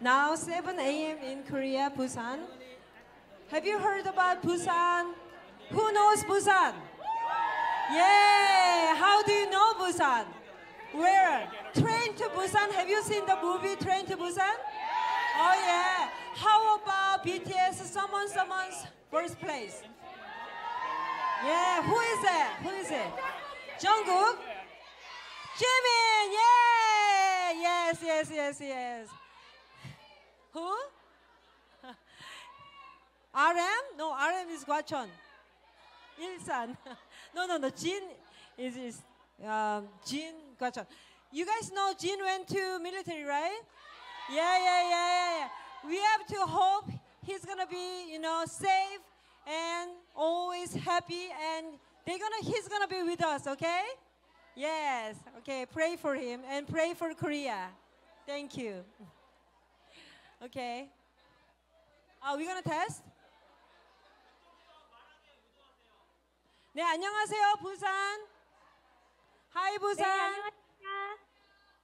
Now 7 a.m. in Korea, Busan. Have you heard about Busan? Who knows Busan? Yeah, how do you know Busan? Where? Train to Busan. Have you seen the movie Train to Busan? Oh yeah. How about BTS? Someone, someone's first place. Yeah, who is it? Who is it? Jungkook. Jimin. Yeah. Yes, yes, yes, yes. Who? RM? No, RM is Gwachon. Ilsan. no, no, no. Jin is, is um, Jin Gwachon. You guys know Jin went to military, right? Yeah, yeah, yeah, yeah, yeah. We have to hope he's gonna be, you know, safe and always happy, and they're gonna, he's gonna be with us, okay? Yes. Okay. Pray for him and pray for Korea. Thank you. Okay. Are we gonna test? 네, 안녕하세요, 부산. Hi, 네, 부산. 안녕하세요.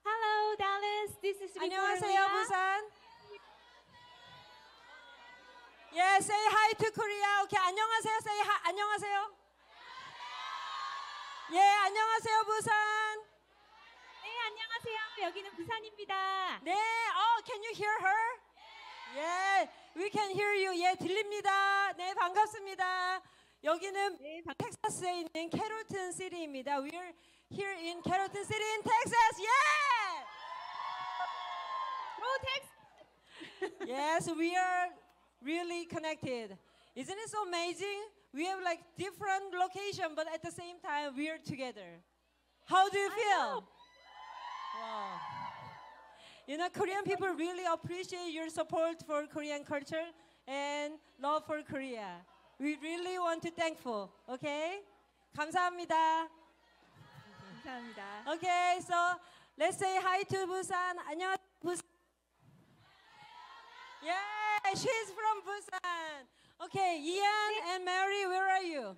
Hello, Dallas. This is 안녕하세요. 부산. Yeah, say hi to Korea. Okay, 안녕하세요. Say hi. 안녕하세요. 예, 안녕하세요, 부산. 네, 안녕하세요. 여기는 부산입니다. 네, oh, can you hear her? 예, we can hear you. 예, 들립니다. 네, 반갑습니다. 여기는 네, 반- 텍사스에 있는 캐롤튼 시티입니다. We're here in Carrollton City in Texas. Yeah! 오, 텍스. yes, we are really connected. Isn't it so amazing? We have like different location, but at the same time we are together. How do you feel? Wow. You know, Korean people really appreciate your support for Korean culture and love for Korea. We really want to thankful. Okay? 감사합니다. 감사합니다. Okay, so let's say hi to Busan. 안녕, Busan. Yeah, she's from Busan. Okay, Ian and Mary, where are you?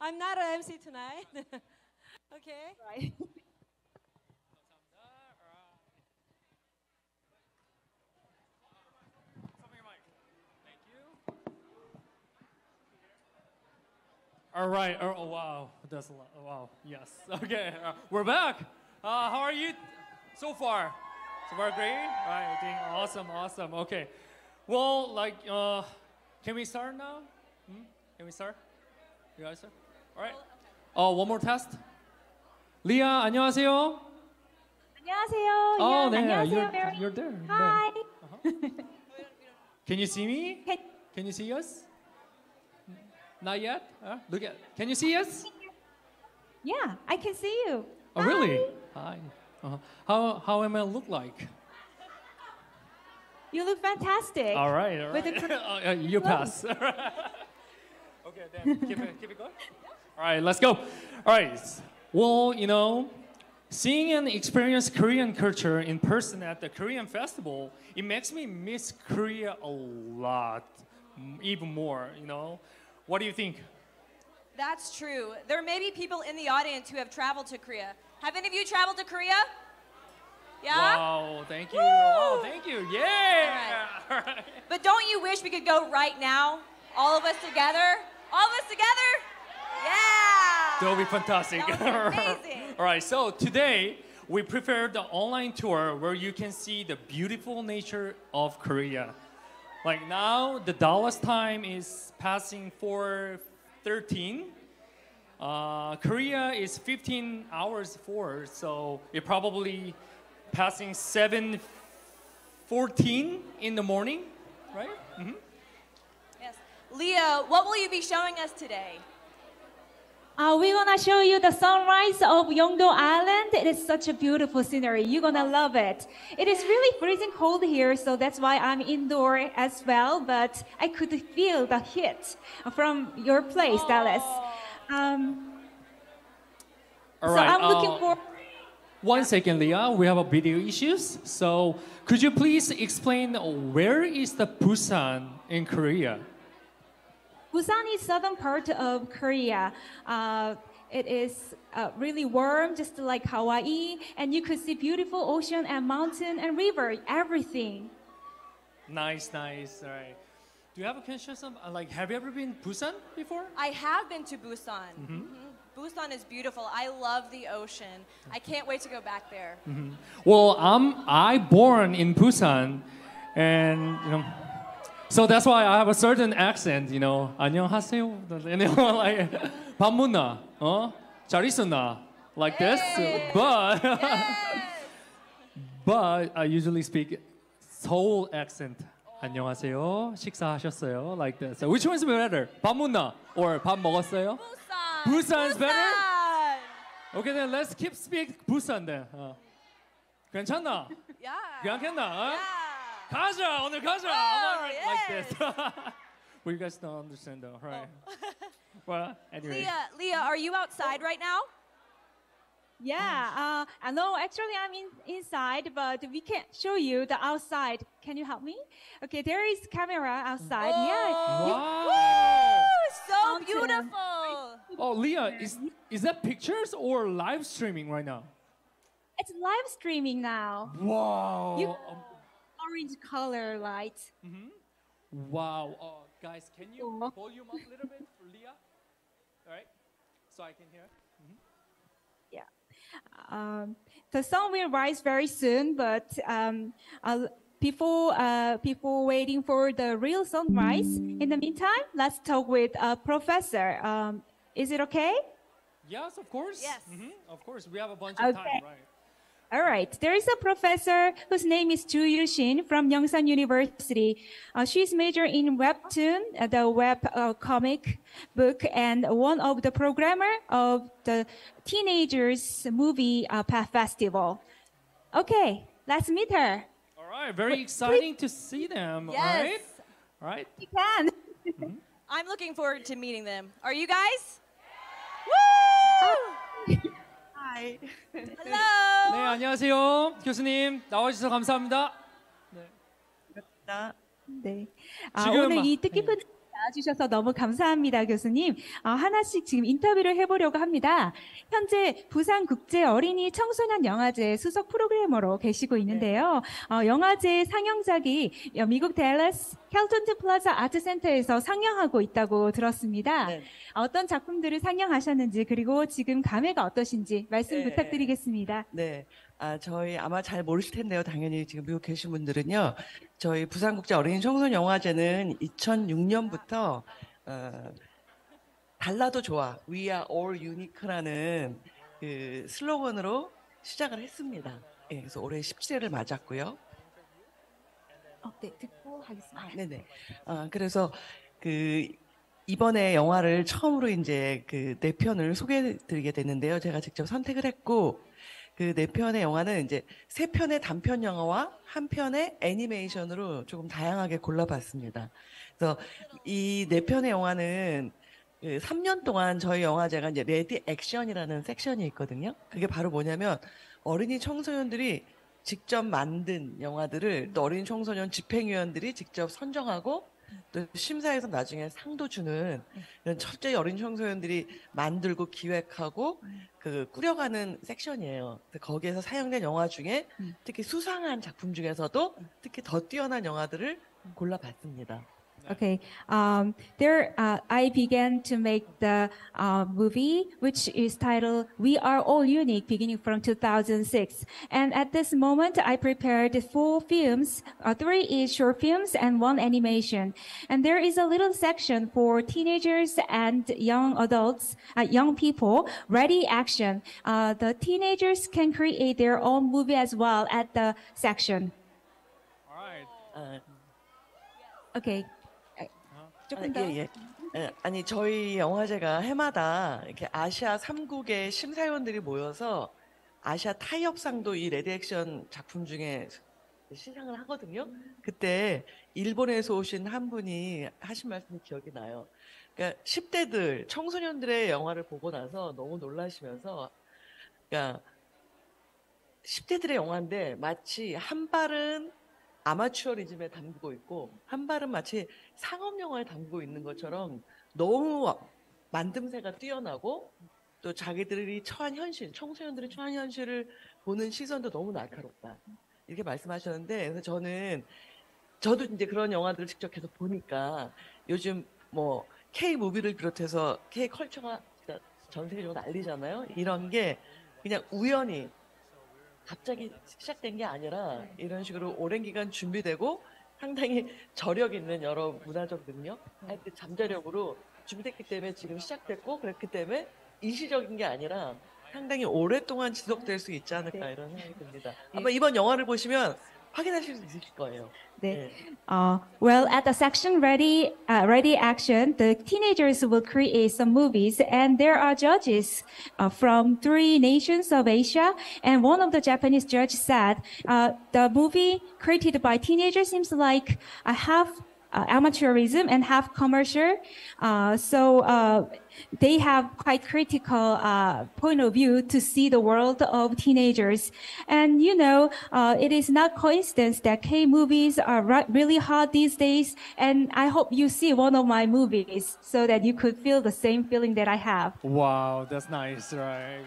I'm not an MC tonight. okay. Right. All right. Oh, oh, wow. That's a lot. Oh, wow. Yes. Okay. Uh, we're back. Uh, how are you so far? So far, great. All right. Doing awesome. Awesome. Okay. Well, like, uh, can we start now? Hmm? Can we start? You guys start? All right. Oh, one more test. Leah, 안녕하세요. 안녕하세요. Oh, 이안. there. 안녕하세요, You're, Mary. you're there. Hi. Can you see me? Can, Can you see us? Not yet. Uh, look at. Can you see us? yeah, I can see you. Oh, really? Hi. Uh-huh. How how am I look like? You look fantastic. All right, all With right. Uh, uh, you pass. okay, then keep it keep it going. All right, let's go. All right. Well, you know, seeing and experience Korean culture in person at the Korean festival, it makes me miss Korea a lot, even more. You know, what do you think? That's true. There may be people in the audience who have traveled to Korea. Have any of you traveled to Korea? Yeah? Wow, thank you. Oh, thank you. Yeah. All right. But don't you wish we could go right now? All of us together? All of us together? Yeah! That would be fantastic. That would be amazing. All right, so today we prepared the online tour where you can see the beautiful nature of Korea. Like now, the Dallas time is passing 4:13. Uh, Korea is 15 hours forward, so it probably passing 7:14 in the morning, right? Mm -hmm. Yes. Leah, what will you be showing us today? Uh, we're gonna show you the sunrise of Yeongdo Island. It is such a beautiful scenery. You're gonna love it. It is really freezing cold here, so that's why I'm indoor as well. But I could feel the heat from your place, Dallas. Um, All so. I'm looking uh, for. One second, Leah. We have a video issues. So could you please explain where is the Busan in Korea? Busan is southern part of Korea. Uh, it is uh, really warm, just like Hawaii, and you could see beautiful ocean and mountain and river, everything. Nice, nice. All right. Do you have a question? Some uh, like, have you ever been Busan before? I have been to Busan. Mhm. Busan is beautiful. I love the ocean. I can't wait to go back there. Well, I'm I born in Busan, and you know, so that's why I have a certain accent. You know, 안녕하세요. You know, like 밥 먹나? 어? 잘 있었나? Like this, but but I usually speak Seoul accent. 안녕하세요. 식사하셨어요? Like this. So which one's better? 밥 먹나 or 밥 먹었어요? Busan. Busan's better? Busan. Okay, then let's keep speak Busan then. 어. 괜찮나? Yeah. 괜찮나? 어? Yeah. 가자 오늘 가자. Oh, Alright, like this. well, you guys don't understand though, right? well, anyway. Leah, Leah, are you outside right now? Yeah. Uh, no, actually, I'm in, inside, but we can show you the outside. Can you help me? Okay, there is camera outside. Yeah. Wow. Woo, so Fountain. beautiful. Oh, Leah, is is that pictures or live streaming right now? It's live streaming now. Wow. You- Um, Orange color light. wow. Oh, guys, can you Oh. volume up a little bit for Leah? All right, so I can hear. Um, the sun will rise very soon, but um, uh, before uh, people waiting for the real sunrise, in the meantime, let's talk with a professor. Um, is it okay? Yes, of course. Yes. Mhm, Of course, we have a bunch of time, right? All right. There is a professor whose name is Ju Yul-shin from Youngsan University. Uh, she's major in webtoon, uh, the web uh, comic book, and one of the programmer of the teenagers movie uh, Path Festival. Okay, let's meet her. All right, very exciting to see them. All right, Yes. all right. You can. I'm looking forward to meeting them. Are you guys? Yeah. Woo! Hi. Hello. 네, 안녕하세요, 교수님. 나와주셔서 감사합니다. 나 네. 아, 지금 오늘 이 막- 뜻깊은 자리에 나와주셔서 너무 감사합니다, 교수님. 아, 하나씩 지금 인터뷰를 해보려고 합니다. 현재 부산 국제 어린이 청소년 영화제 수석 프로그래머로 계시고 있는데요. 어, 영화제 상영작이 미국 댈러스 켈턴트 플라자 아트센터에서 상영하고 있다고 들었습니다. 네. 어떤 작품들을 상영하셨는지 그리고 지금 감회가 어떠신지 말씀 네. 부탁드리겠습니다. 네. 아, 저희 아마 잘 모르실 텐데요. 당연히 지금 미국 계신 분들은요. 저희 부산국제 어린이 청소년 영화제는 2006년부터 어, 달라도 좋아. We are all unique라는 그 슬로건으로 시작을 했습니다. 예, 그래서 올해 17회를 맞았고요. 어, 네, 듣고 하겠습니다. 아, 네네. 아, 그래서 그 이번에 영화를 처음으로 이제 그 네 편을 소개해 드리게 됐는데요. 제가 직접 선택을 했고 그 네 편의 영화는 이제 세 편의 단편 영화와 한 편의 애니메이션으로 조금 다양하게 골라봤습니다. 그래서 이 네 편의 영화는 그 3년 동안 저희 영화제가 이제 레디 액션이라는 섹션이 있거든요. 그게 바로 뭐냐면 어린이 청소년들이 직접 만든 영화들을 또 어린이 청소년 집행위원들이 직접 선정하고 또 심사에서 나중에 상도 주는 이런 첫째 어린 청소년들이 만들고 기획하고 그 꾸려가는 섹션이에요. 거기에서 사용된 영화 중에 특히 수상한 작품 중에서도 특히 더 뛰어난 영화들을 골라봤습니다. Okay. Um, there, uh, I began to make the uh, movie, which is titled "We Are All Unique," beginning from 2006. And at this moment, I prepared four films. Uh, three is short films and one animation. And there is a little section for teenagers and young adults, uh, young people. Ready action. Uh, the teenagers can create their own movie as well at the section. All right. 아, Okay. 조금 더. 예, 예. 예, 아니 저희 영화제가 해마다 이렇게 아시아 3국의 심사위원들이 모여서 아시아 타이업상도 이 레드액션 작품 중에 시상을 하거든요. 그때 일본에서 오신 한 분이 하신 말씀이 기억이 나요. 그러니까 10대들 청소년들의 영화를 보고 나서 너무 놀라시면서 그러니까 10대들의 영화인데 마치 한 발은 아마추어리즘에 담그고 있고 한 발은 마치 상업 영화에 담그고 있는 것처럼 너무 만듦새가 뛰어나고 또 자기들이 처한 현실, 청소년들이 처한 현실을 보는 시선도 너무 날카롭다. 이렇게 말씀하셨는데 그래서 저는 저도 이제 그런 영화들을 직접 계속 보니까 요즘 뭐 K 무비를 비롯해서 K 컬처가 전 세계적으로 난리잖아요. 이런 게 그냥 우연히 갑자기 시작된 게 아니라 이런 식으로 오랜 기간 준비되고 상당히 저력 있는 여러 문화적 능력, 하여튼 잠재력으로 준비됐기 때문에 지금 시작됐고 그렇기 때문에 일시적인 게 아니라 상당히 오랫동안 지속될 수 있지 않을까 이런 생각이 듭니다. 아마 이번 영화를 보시면 확인하실 수 있으실 거예요. 네. 네. Uh, well, at the section Ready, uh, Ready Action, the teenagers will create some movies, and there are judges uh, from three nations of Asia. And one of the Japanese judges said uh, the movie created by teenagers seems like a half uh, amateurism and half commercial. Uh, so uh, they have quite critical uh, point of view to see the world of teenagers. And you know, uh, it is not coincidence that K movies are ri- really hot these days. And I hope you see one of my movies so that you could feel the same feeling that I have. Wow, that's nice, right?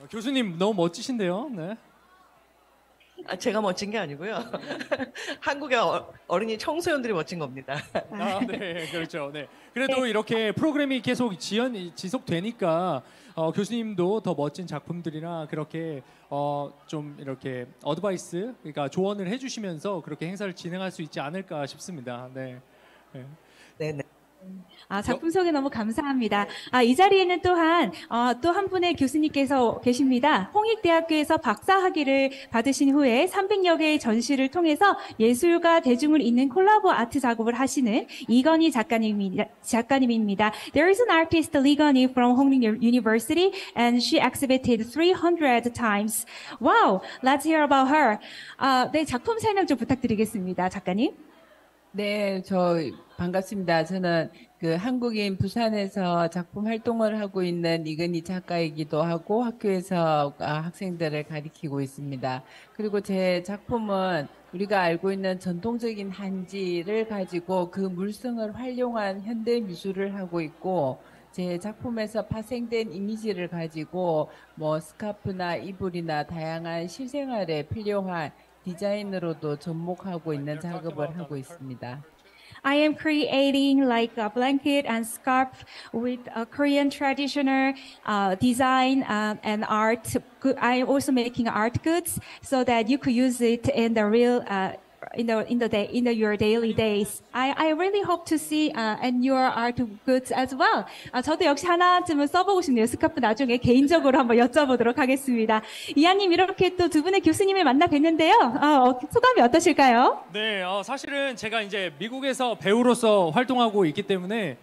어, 교수님 너무 멋지신데요. 네. 아, 제가 멋진 게 아니고요. 한국의 어- 어린이 청소년들이 멋진 겁니다. 아, 네, 그렇죠. 네. 그래도 이렇게 프로그램이 계속 지연 지속되니까 어, 교수님도 더 멋진 작품들이나 그렇게 어, 좀 이렇게 어드바이스, 그러니까 조언을 해주시면서 그렇게 행사를 진행할 수 있지 않을까 싶습니다. 네. 네. 네네. 아, 작품 소개 너무 감사합니다. 아, 이 자리에는 또한 어, 또 한 분의 교수님께서 계십니다. 홍익대학교에서 박사학위를 받으신 후에 300여 개의 전시를 통해서 예술과 대중을 잇는 콜라보 아트 작업을 하시는 이건희 작가님입니다. 작가님입니다. There is an artist, Lee Goni, from Hongik University, and she exhibited 300 times. Wow, let's hear about her. 아, 네, 작품 설명 좀 부탁드리겠습니다, 작가님. 네, 저 반갑습니다. 저는 그 한국인 부산에서 작품 활동을 하고 있는 이근희 작가이기도 하고 학교에서 아, 학생들을 가리키고 있습니다. 그리고 제 작품은 우리가 알고 있는 전통적인 한지를 가지고 그 물성을 활용한 현대 미술을 하고 있고 제 작품에서 파생된 이미지를 가지고 뭐 스카프나 이불이나 다양한 실생활에 필요한 디자인으로도 접목하고 있는 작업을 하고 있습니다. I am creating like a blanket and scarf with a Korean traditional uh, design uh, and art. Go- I am also making art goods so that you could use it in the real. Uh, in the in the day in the, your daily days, I, I really hope to see uh, and your art goods as well. 아, 저도 역시 하나쯤은 써보고 싶네요. 스카프 나중에 개인적으로 한번 여쭤보도록 하겠습니다. 이하님 이렇게 또 두 분의 교수님을 만나 뵀는데요. 어, 어, 소감이 어떠실까요? 네, 어, 사실은 제가 이제 미국에서 배우로서 활동하고 있기 때문에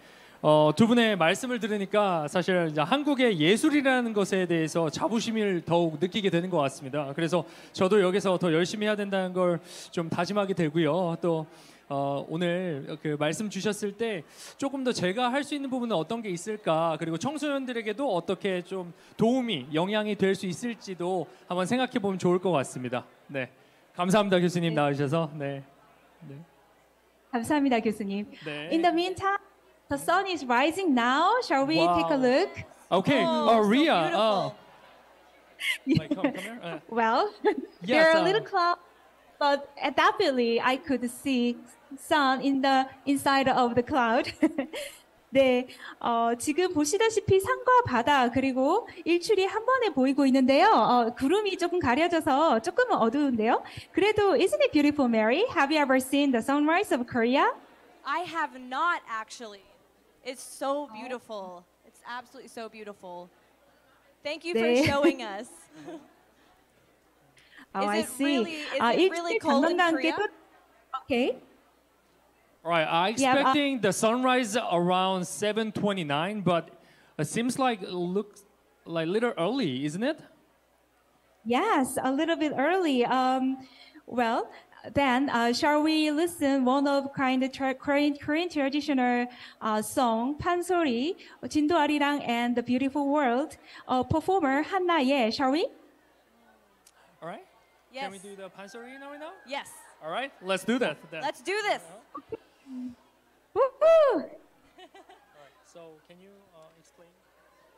어, 두 분의 말씀을 들으니까 사실 이제 한국의 예술이라는 것에 대해서 자부심을 더욱 느끼게 되는 것 같습니다. 그래서 저도 여기서 더 열심히 해야 된다는 걸 좀 다짐하게 되고요. 또 어, 오늘 그 말씀 주셨을 때 조금 더 제가 할 수 있는 부분은 어떤 게 있을까 그리고 청소년들에게도 어떻게 좀 도움이 영향이 될 수 있을지도 한번 생각해 보면 좋을 것 같습니다. 네, 감사합니다 교수님 나와주셔서 네. 감사합니다, 교수님. 네. In the meantime, the sun is rising now. Shall we take a Wow. look? Okay, Oh, oh, so Ria. beautiful. Oh. Like, come, come here. Uh, Well, Yes, there are uh, little clouds, but uh, definitely I could see sun in the inside of the cloud. 네, 어, 지금 보시다시피 산과 바다 그리고 일출이 한 번에 보이고 있는데요. 어, 구름이 조금 가려져서 조금은 어두운데요. 그래도 isn't it beautiful, Mary? Have you ever seen the sunrise of Korea? I have not actually. It's so oh. beautiful. It's absolutely so beautiful. Thank you for showing us. oh, I see. Really, is uh, it really cold in Korea? Okay. All right, I expecting yeah, uh, the sunrise around 7:29, but it seems like it looks like a little early, isn't it? Yes, a little bit early. Um, well, then uh, shall we listen one of kind of tra- Korean, Korean traditional uh, song 판소리 진도 아리랑 and the beautiful world uh, performer 한나예. Shall we? All right. Yes. Can we do the pansori now? Right now? Yes. All right, let's do that. then. Let's do this. Woo-hoo! So, can you uh, explain?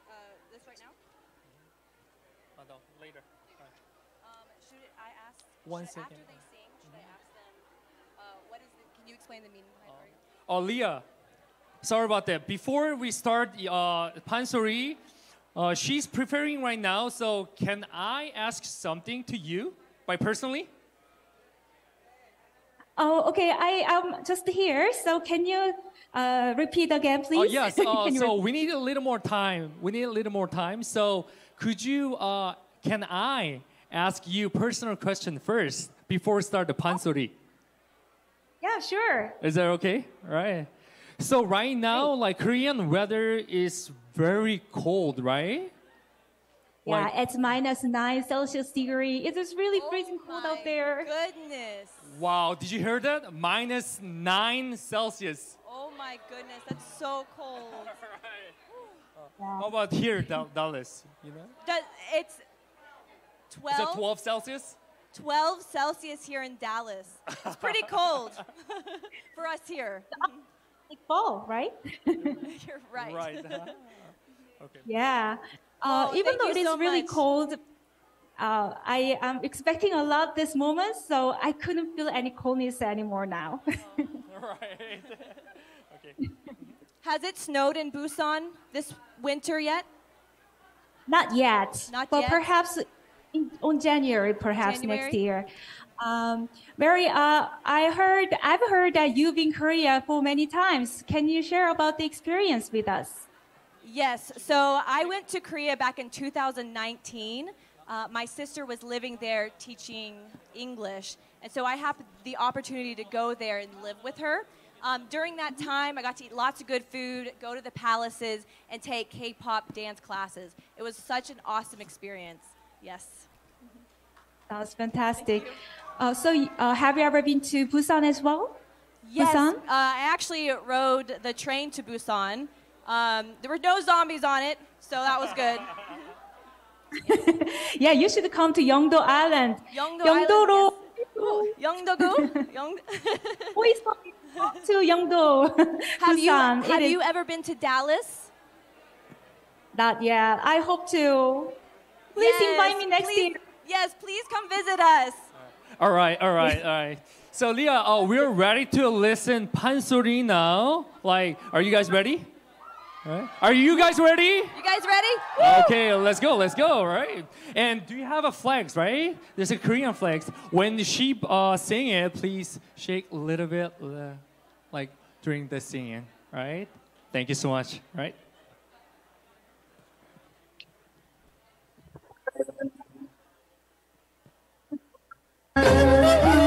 Uh, this right now. Uh, no, later. All right. Um, should I ask? One should, second. explain the meaning behind it. Oh, Leah, sorry about that. Before we start uh, pansori, uh, she's preparing right now. So can I ask something to you, by personally? Oh, okay. I am just here. So can you uh, repeat again, please? Oh yes. Uh, so re- we need a little more time. We need a little more time. So could you? Uh, can I ask you personal question first before we start the pansori? Yeah, sure. Is that okay? Right. So right now, like Korean weather is very cold, right? Yeah, Like- it's minus nine Celsius degree. It is really oh freezing Oh cold out there. Goodness. Wow, did you hear that? Minus nine Celsius. Oh my goodness. That's so cold. How about here, Dallas? You know, Does, it's is it 12, 12 Celsius? 12 Celsius here in Dallas. It's pretty cold for us here. Like fall, right? You're right. Right. okay. Yeah. Uh, Oh, even though it is so really much. cold, uh, I am expecting a lot this moment, so I couldn't feel any coldness anymore now. right. okay. Has it snowed in Busan this winter yet? Not yet. Not but yet? perhaps in, on January, perhaps next year. Um, Mary, uh, I heard, I've heard that you've been Korea for many times. Can you share about the experience with us? Yes. So I went to Korea back in 2019. Uh, my sister was living there teaching English. And so I had the opportunity to go there and live with her. Um, during that time, I got to eat lots of good food, go to the palaces, and take K pop dance classes. It was such an awesome experience. Yes. That was fantastic. Uh, so, uh, have you ever been to Busan as well? Yes. Busan? Uh, I actually rode the train to Busan. Um, there were no zombies on it, so that was good. yeah, you should come to Yeongdo Island. Yeongdo Yeongdo로 Island, yes. oh, Yeongdo-go? Please come to Yeongdo, have Busan. You, have you ever been to Dallas? Not yet. I hope to. Please Yes, invite me next please- year. Yes, please come visit us. All right, all right, all right. So Leah, oh, we're ready to listen pansori now. Like, are you guys ready? All right. Are you guys ready? You guys ready? Okay, let's go, let's go, right? And do you have a flags, right? There's a Korean flags. When she uh, sing it, please shake a little bit, uh, like during the singing, right? Thank you so much, right? Thank you.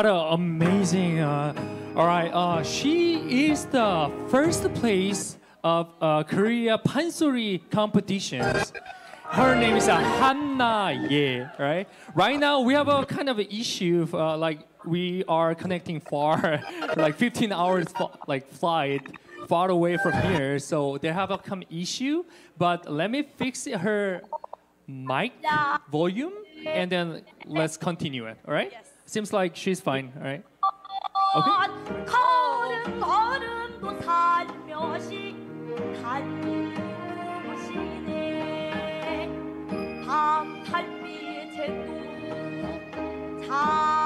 What a amazing! Uh, all right, uh, she is the first place of uh, Korea pansori competitions. Her name is uh, Hanna Ye, right? Right now we have a kind of an issue, of, uh, like we are connecting far, like 15 hours like flight far away from here, so they have a come issue. But let me fix her mic volume, and then let's continue it. All right? Yes. Seems like she's fine. All right. Okay. 걸음 걸음도 살며시 달리시네 밤달빛에 또 잠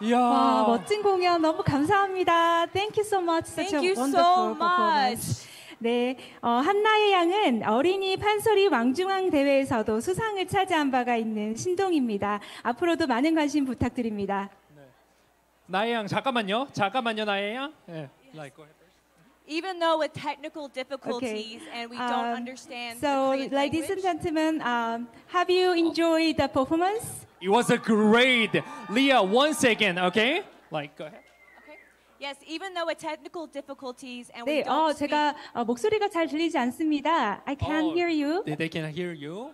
Yeah. 와, 멋진 공연 너무 감사합니다. Thank you so much. Such Thank a you so wonderful much. 네, 어, 한나의 양은 어린이 판소리 왕중왕 대회에서도 수상을 차지한 바가 있는 신동입니다. 앞으로도 많은 관심 부탁드립니다. 나의 양 잠깐만요. 잠깐만요, 나의 양. 예. Like, go ahead. Even though with technical difficulties and we don't Um, understand So, the Korean ladies language, and gentlemen, um, have you enjoyed the performance? It was a great. Leah, one second, okay? Like, go ahead. okay. Yes, even though with technical difficulties and we 네, don't 어, speak, 제가 어, 목소리가 잘 들리지 않습니다. I can't Oh, hear you. They, they can hear you.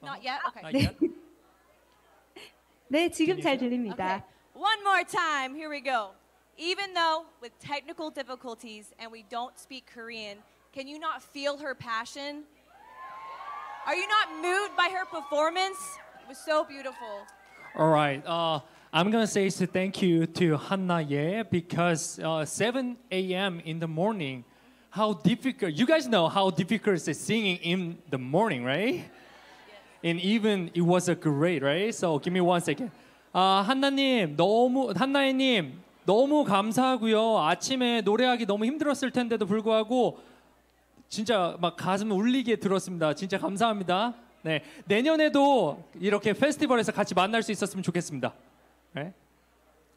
not yet. Okay. Not yet. 네, 지금 잘 들립니다. One more time. Here we go. Even though with technical difficulties and we don't speak Korean, can you not feel her passion? Are you not moved by her performance? It was so beautiful. All right. Uh, I'm gonna say so thank you to Hanna Ye because uh, 7 a.m. in the morning, how difficult. You guys know how difficult is singing in the morning, right? And even it was a great, right? So give me one second. 아 한나님 너무 한나혜님 너무 감사하고요. 아침에 노래하기 너무 힘들었을 텐데도 불구하고 진짜 막 가슴 울리게 들었습니다. 진짜 감사합니다. 네 내년에도 이렇게 페스티벌에서 같이 만날 수 있었으면 좋겠습니다. 네.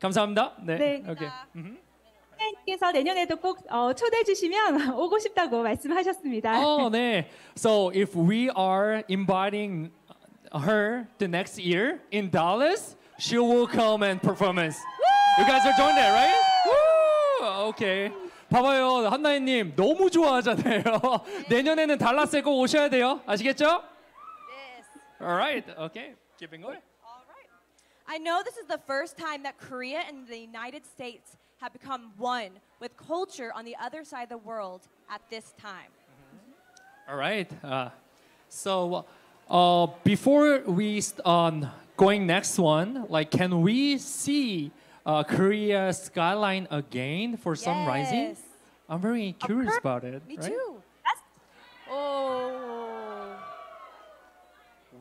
감사합니다. 네. 네. 오케이. 께서 내년에도 꼭 어, 초대해 주시면 오고 싶다고 말씀하셨습니다. Oh, 네. So if we are inviting her the next year in Dallas, she will come and performance. You guys are joining that, right? Woo! Okay. 봐봐요, 한나희님 너무 좋아하잖아요. 내년에는 달라스에 꼭 오셔야 돼요. 아시겠죠? Yes. Alright. Okay. Keeping going. All right. I know this is the first time that Korea and the United States have become one with culture on the other side of the world at this time. All right. Uh, so, uh, before we st- um, going next one, like, can we see Uh, Korea skyline again for sun rising? Yes. I'm very curious course. about it. Me right? too. Oh.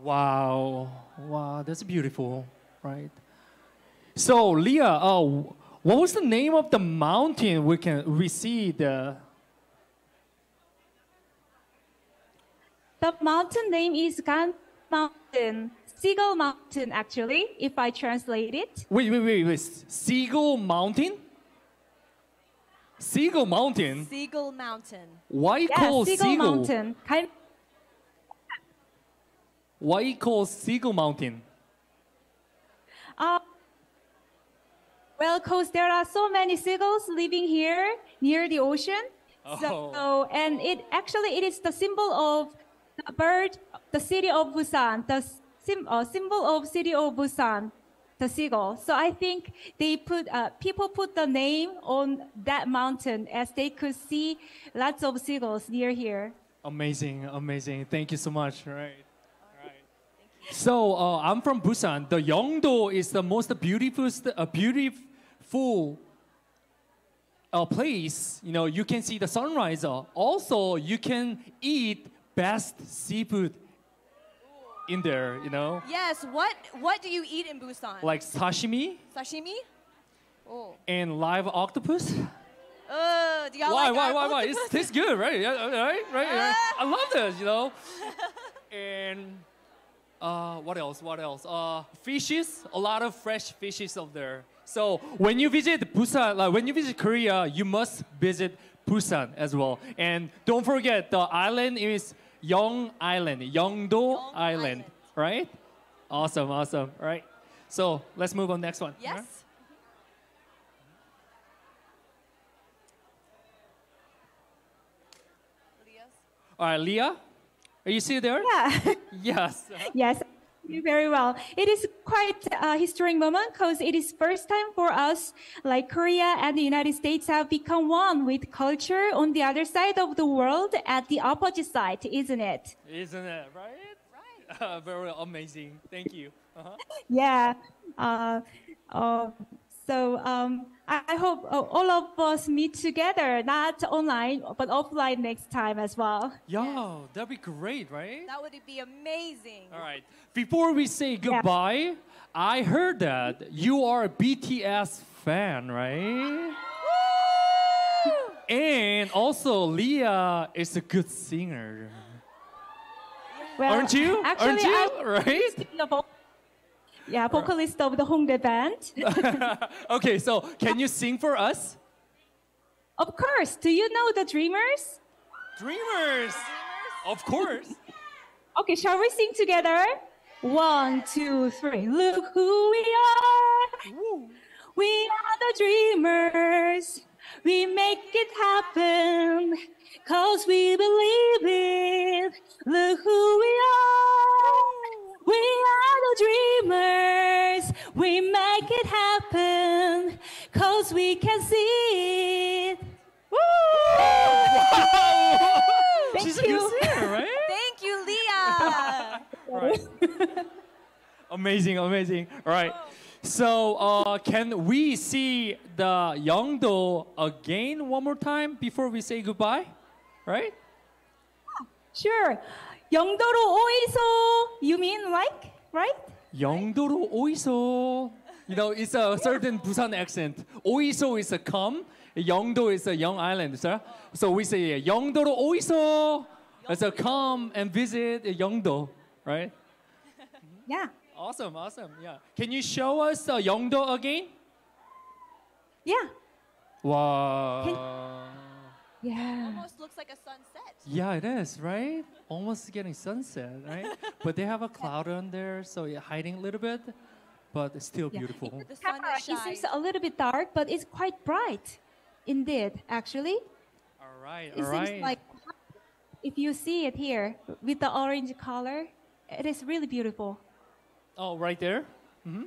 Wow, wow, that's beautiful, right? So, Leah, uh, what was the name of the mountain we can we see the? The mountain name is Gan Mountain, Seagull Mountain, actually, if I translate it. Wait, wait, wait, wait. Seagull Mountain. Seagull Mountain. Seagull Mountain. Why Yeah, call Seagull Seagull? Mountain. 갈- Why call Seagull Mountain? Uh, well, because there are so many seagulls living here near the ocean. Oh. So, and it actually it is the symbol of the bird, the city of Busan, the sim, uh, symbol of city of Busan, the seagull. So I think they put uh, people put the name on that mountain as they could see lots of seagulls near here. Amazing, amazing. Thank you so much. Right. Right. So uh, I'm from Busan. The Yeongdo is the most beautiful, uh, beautiful uh, place. You know, you can see the sunrise. Uh, also, you can eat best seafood in there. You know, Yes. What What do you eat in Busan? like sashimi Sashimi. Oh. and live octopus. Uh, do y'all why, like why, why, why? It octopus? tastes good, right? Yeah, uh, right, right, right. I love this, you know. and uh, what else? What else? Uh, fishes. A lot of fresh fishes up there. So when you visit Busan, like when you visit Korea, you must visit Busan as well. And don't forget, the island is Yong Island, Yeongdo Yeong Island, Island. right? Awesome, awesome. All right. So let's move on next one. Yes. All right? All right, Leah, are you still there? Yeah. Yes. Yes, you very well. It is quite a historic moment because it is first time for us, like Korea and the United States have become one with culture on the other side of the world at the opposite side, isn't it? Isn't it right? Right. Uh, very amazing. Thank you. Uh-huh. Yeah. Uh, uh, so um, I, I hope uh, all of us meet together, not online, but offline next time as well. Yeah, that'd be great, right? That would be amazing. All right. Before we say goodbye, I heard that you are a BTS fan, right? And also, Leah is a good singer. Well, Aren't you? Actually, Aren't you? I'm Right? Yeah, vocalist of the Hongdae band. okay, so can you sing for us? Of course. Do you know the Dreamers? Dreamers. Of course. Okay, shall we sing together? One, two, three. Look who we are. We are the dreamers. We make it happen. Cause we believe it. Look who we are. We are the dreamers. We make it happen. Cause we can see it. Woo! Thank She's a you. good singer, right? Thank you, Leah. right. amazing, amazing. All right. So, uh, can we see the Youngdo again one more time before we say goodbye? Right? Sure. 영도로 오이소. You mean like, right? 영도로 오이소. You know, it's a certain Busan accent. 오이소 is a come. Yeongdo is a young island, sir. So we say 영도로 오이소. It's a come and visit Yeongdo, right? Yeah. Awesome, awesome. Yeah. Can you show us uh, Yeongdo again? Yeah. Wow. yeah. Almost looks like a sunset. Yeah, it is, right? Almost getting sunset, right? but they have a cloud on there, so yeah, hiding a little bit, but it's still Yeah. beautiful. The sun Camera, is it seems a little bit dark, but it's quite bright. Indeed, actually. All right, It all right. seems like if you see it here with the orange color, it is really beautiful. oh, right there. hmm